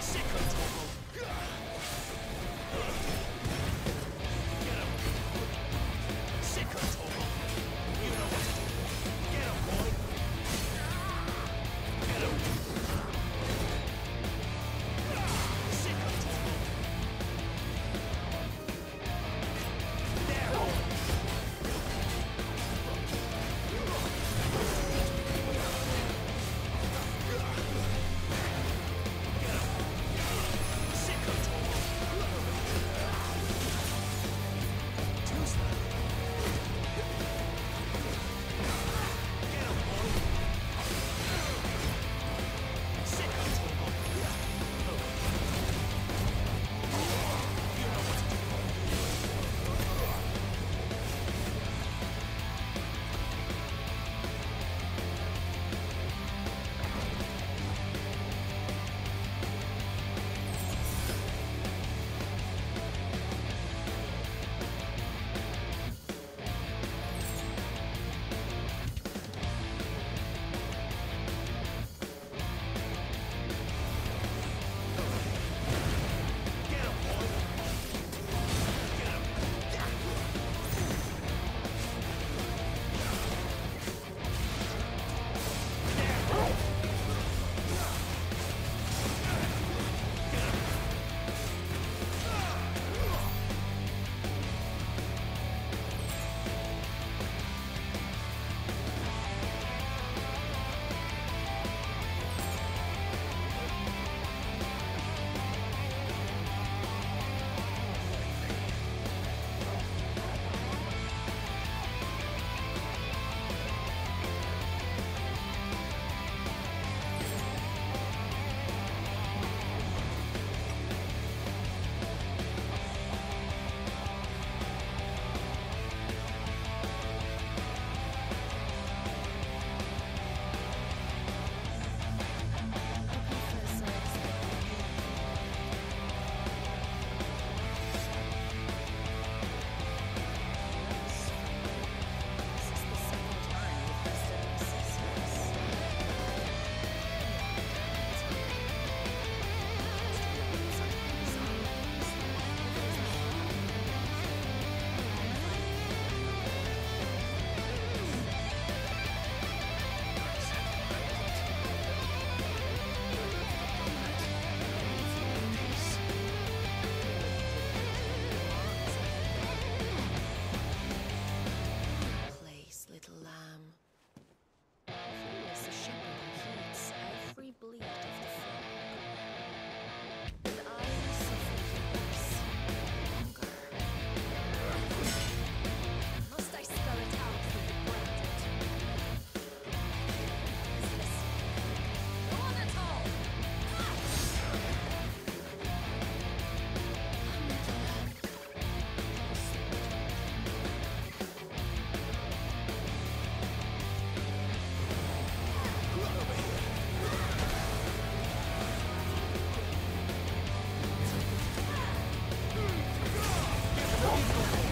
Sick secret. Go!